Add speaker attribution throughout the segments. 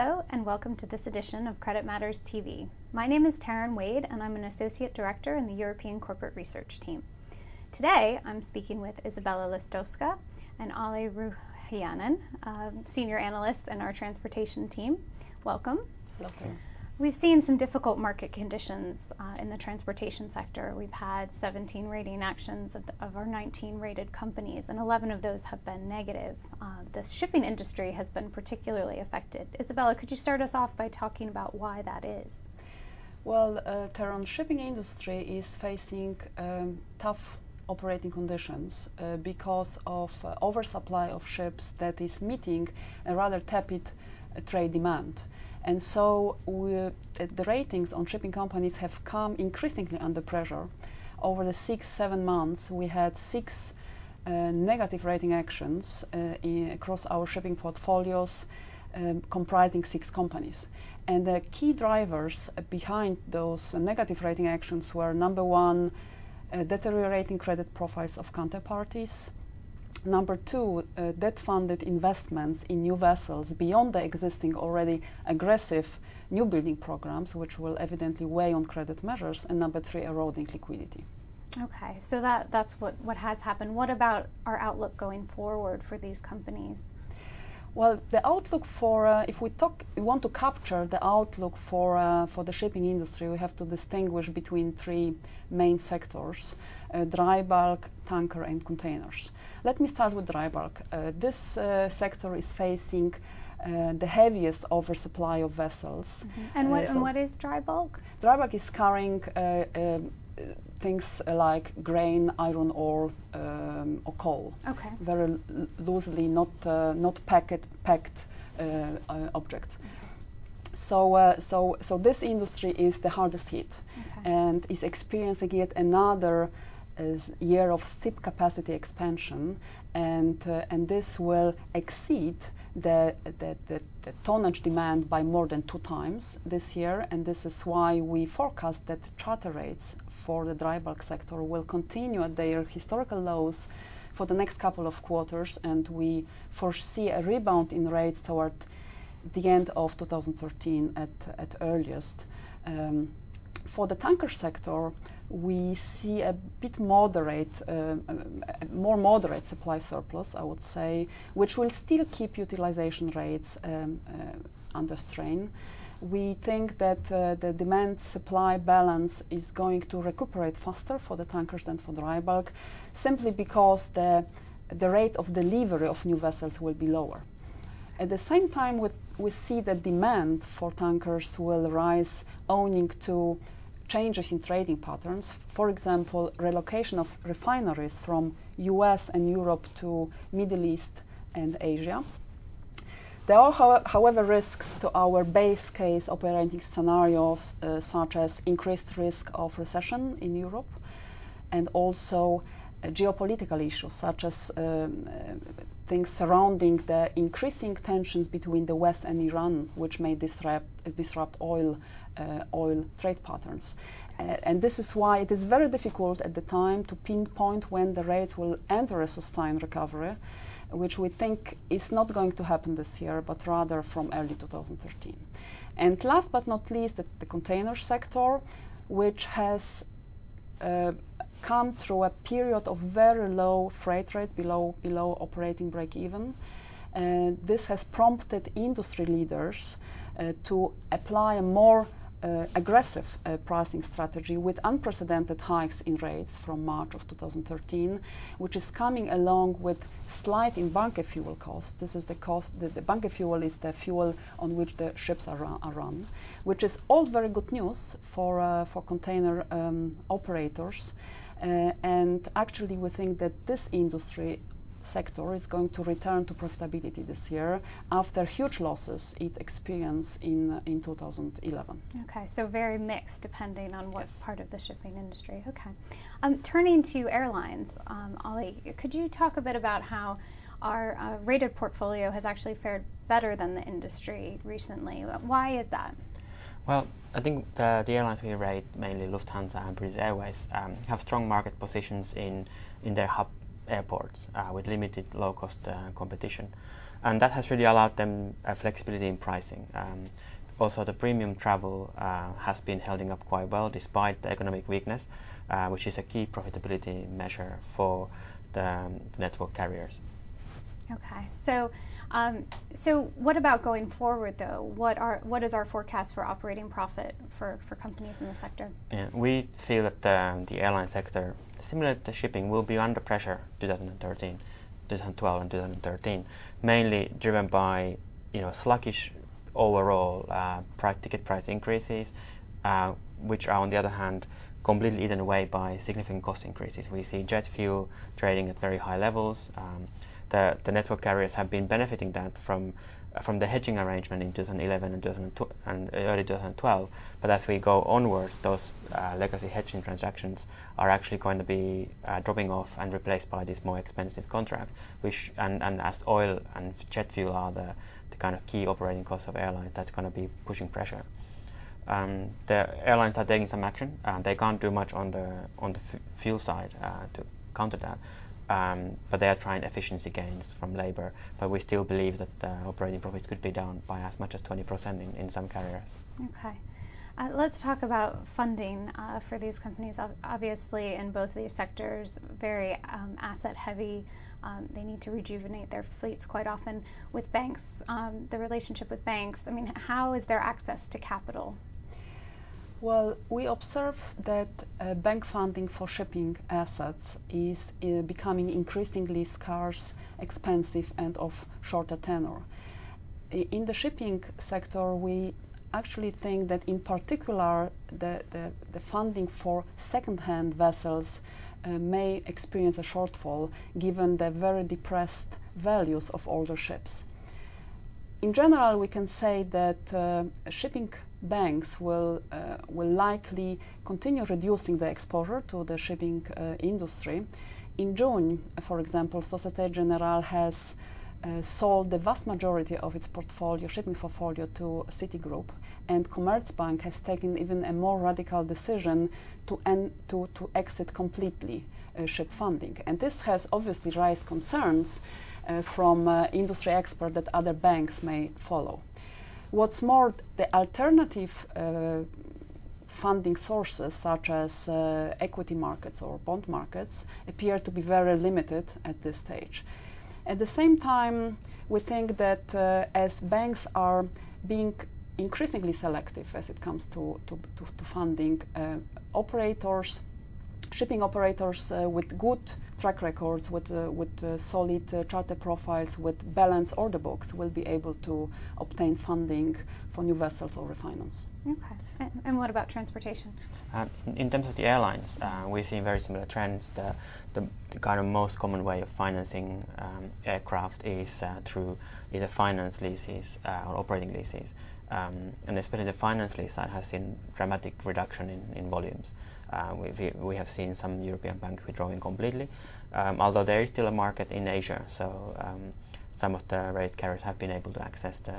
Speaker 1: Hello, and welcome to this edition of Credit Matters TV. My name is Taryn Wade, and I'm an Associate Director in the European Corporate Research Team. Today, I'm speaking with Izabela Listowska and Olli Rouhiainen, um, Senior Analysts in our Transportation Team. Welcome.
Speaker 2: Welcome.
Speaker 1: We've seen some difficult market conditions uh, in the transportation sector. We've had 17 rating actions of, the, of, our 19 rated companies, and 11 of those have been negative. Uh, the shipping industry has been particularly affected. Izabela, could you start us off by talking about why that is?
Speaker 2: Well, uh, Tehran shipping industry is facing um, tough operating conditions uh, because of uh, oversupply of ships that is meeting a rather tepid uh, trade demand. And so the ratings on shipping companies have come increasingly under pressure. Over the six, seven months, we had six uh, negative rating actions uh, across our shipping portfolios, um, comprising six companies. And the key drivers behind those negative rating actions were number one, uh, deteriorating credit profiles of counterparties, Number two, uh, debt-funded investments in new vessels beyond the existing already aggressive new building programs, which will evidently weigh on credit measures. And number three, eroding liquidity.
Speaker 1: Okay, so that, that's what, what has happened. What about our outlook going forward for these companies?
Speaker 2: Well, the outlook for, uh, if we talk, we want to capture the outlook for, uh, for the shipping industry, we have to distinguish between three main sectors, uh, dry bulk, tanker and containers. Let me start with dry bulk. Uh, this uh, sector is facing uh, the heaviest oversupply of vessels.
Speaker 1: Mm -hmm. And, what, so and what is dry bulk?
Speaker 2: Dry bulk is carrying um, things like grain, iron ore, um, or coal.
Speaker 1: Okay.
Speaker 2: Very loosely, not uh, not packed packed uh, uh, objects. Okay. So uh, so so this industry is the hardest hit, okay. and is experiencing yet another uh, year of steep capacity expansion, and uh, and this will exceed the, tonnage demand by more than two times this year, and this is why we forecast that charter rates for the dry bulk sector will continue at their historical lows for the next couple of quarters, and we foresee a rebound in rates toward the end of 2013 at, at earliest. Um, for the tanker sector, we see a bit moderate, a more moderate supply surplus, I would say, which will still keep utilization rates um, uh, under strain we think that uh, the demand-supply balance is going to recuperate faster for the tankers than for dry bulk, simply because the, the rate of delivery of new vessels will be lower. At the same time, we, we see that demand for tankers will rise owing to changes in trading patterns. For example, relocation of refineries from US and Europe to Middle East and Asia. There are, ho however, risks to our base case operating scenarios, uh, such as increased risk of recession in Europe, and also uh, geopolitical issues, such as um, uh, things surrounding the increasing tensions between the West and Iran, which may disrupt, disrupt oil, oil trade patterns. Uh, and this is why it is very difficult at the time to pinpoint when the rates will enter a sustained recovery which we think is not going to happen this year, but rather from early 2013. And last but not least, the, the container sector, which has uh, come through a period of very low freight rates, below, below operating break-even. And this has prompted industry leaders uh, to apply a more uh, aggressive uh, pricing strategy with unprecedented hikes in rates from March of 2013, which is coming along with slight in bunker fuel cost. This is the cost, the, the bunker fuel is the fuel on which the ships are, run, are run which is all very good news for, uh, for container um, operators. Uh, and actually we think that this industry sector is going to return to profitability this year after huge losses it experienced in, uh, in 2011.
Speaker 1: Okay, so very mixed depending on what yes. part of the shipping industry. Okay. Um, turning to airlines, um, Olli, could you talk a bit about how our uh, rated portfolio has actually fared better than the industry recently? Why is that?
Speaker 3: Well, I think the, the airlines we rate, mainly Lufthansa and British Airways, um, have strong market positions in, in their hub airports uh, with limited low-cost uh, competition, and that has really allowed them flexibility in pricing. Um, also, the premium travel uh, has been holding up quite well despite the economic weakness, uh, which is a key profitability measure for the um, network carriers.
Speaker 1: Okay, so um, so what about going forward, though? What are what is our forecast for operating profit for, for companies in the sector?
Speaker 3: Yeah, we feel that the, the airline sector, similar to shipping, will be under pressure 2013, 2012, and 2013, mainly driven by you know sluggish overall uh, price, ticket price increases, uh, which are on the other hand completely eaten away by significant cost increases. We see jet fuel trading at very high levels. Um, the, the network carriers have been benefiting that from uh, from the hedging arrangement in 2011 and, and early 2012. But as we go onwards, those uh, legacy hedging transactions are actually going to be uh, dropping off and replaced by this more expensive contract. Which and, and as oil and jet fuel are the, the kind of key operating costs of airlines, that's going to be pushing pressure. Um, the airlines are taking some action. Uh, they can't do much on the on the fuel side uh, to counter that. Um, but they are trying efficiency gains from labor. But we still believe that uh, operating profits could be down by as much as 20% in, in some carriers.
Speaker 1: Okay. Uh, let's talk about funding uh, for these companies. obviously, in both of these sectors, very um, asset heavy. Um, they need to rejuvenate their fleets quite often. With banks, um, the relationship with banks, I mean, how is their access to capital
Speaker 2: well, we observe that uh, bank funding for shipping assets is uh, becoming increasingly scarce, expensive, and of shorter tenure. In the shipping sector, we actually think that in particular the, the, the funding for second-hand vessels uh, may experience a shortfall given the very depressed values of older ships. In general, we can say that uh, shipping banks will uh, will likely continue reducing the exposure to the shipping uh, industry. In June, for example, Societe Generale has uh, sold the vast majority of its portfolio, shipping portfolio, to Citigroup, and Commerzbank has taken even a more radical decision to end, to, to exit completely uh, ship funding. And this has obviously raised concerns uh, from uh, industry experts that other banks may follow. What's more, the alternative uh, funding sources, such as uh, equity markets or bond markets, appear to be very limited at this stage. At the same time, we think that uh, as banks are being increasingly selective as it comes to, to, to, to funding, uh, operators shipping operators uh, with good track records, with, uh, with uh, solid charter profiles, with balanced order books will be able to obtain funding for new vessels or refinance.
Speaker 1: Okay. And, and what about transportation?
Speaker 3: Uh, in terms of the airlines, uh, we see very similar trends. The, the, the, kind of most common way of financing um, aircraft is uh, through either finance leases or operating leases. Um, and especially the finance lease side has seen dramatic reduction in, in volumes. Uh, we, we have seen some European banks withdrawing completely, um, although there is still a market in Asia, so um, some of the rate carriers have been able to access the,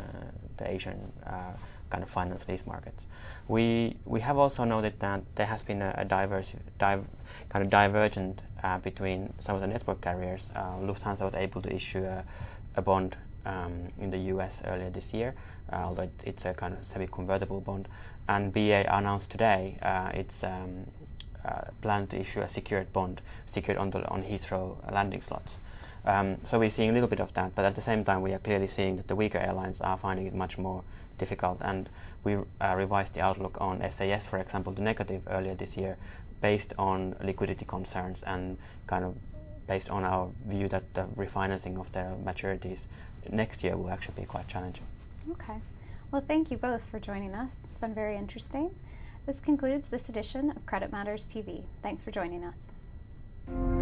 Speaker 3: the Asian uh, kind of finance lease markets. We we have also noted that there has been a, a diverse, div kind of divergent uh, between some of the network carriers. Uh, Lufthansa was able to issue a, a bond um, in the US earlier this year, uh, although it, it's a kind of semi-convertible bond. And BA announced today uh, its um, uh, plan to issue a secured bond secured on, the, on Heathrow landing slots. Um, so we're seeing a little bit of that, but at the same time we are clearly seeing that the weaker airlines are finding it much more difficult. And we uh, revised the outlook on SAS, for example, to negative earlier this year, based on liquidity concerns and kind of based on our view that the refinancing of their maturities next year will actually be quite challenging.
Speaker 1: Okay. Well, thank you both for joining us. It's been very interesting. This concludes this edition of Credit Matters TV. Thanks for joining us.